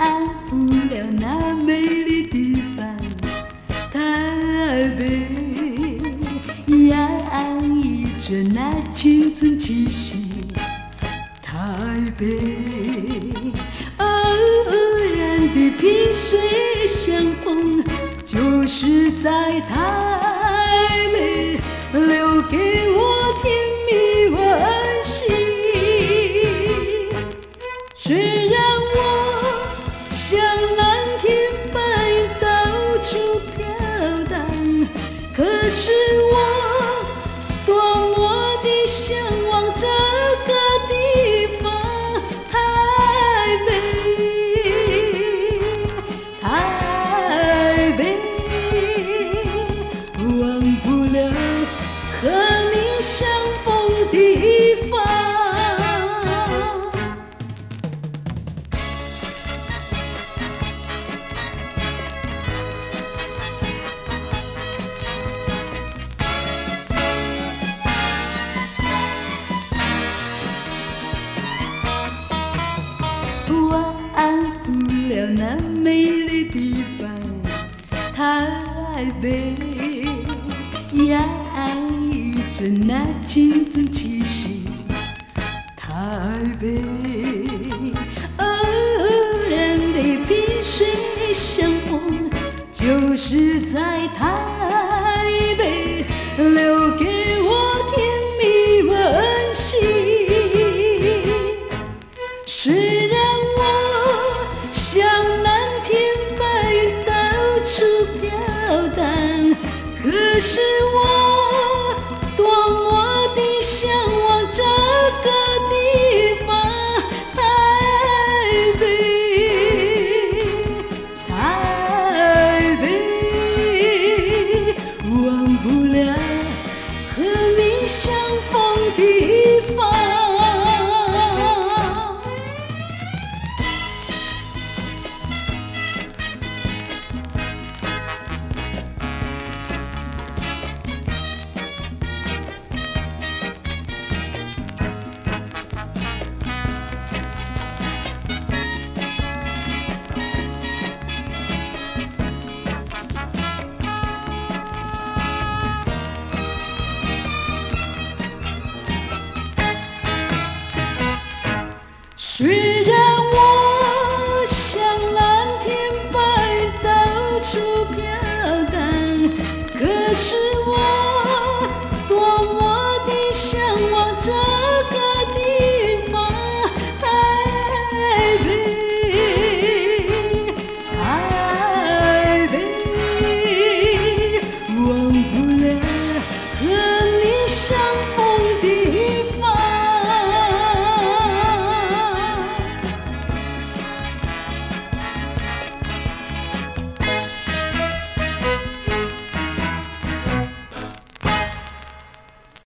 爱不了那美丽地方，台北洋溢着那青春气息，台北偶然的萍水相逢，就是在台北留给。是我多么的向往这个地方，台北，台北，忘不了和你相美丽的地方，台北，洋溢着那青春气息。台北，偶然的萍水相逢，就是在台北留给我甜蜜温馨。虽然。可是我遇见